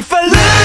if I lose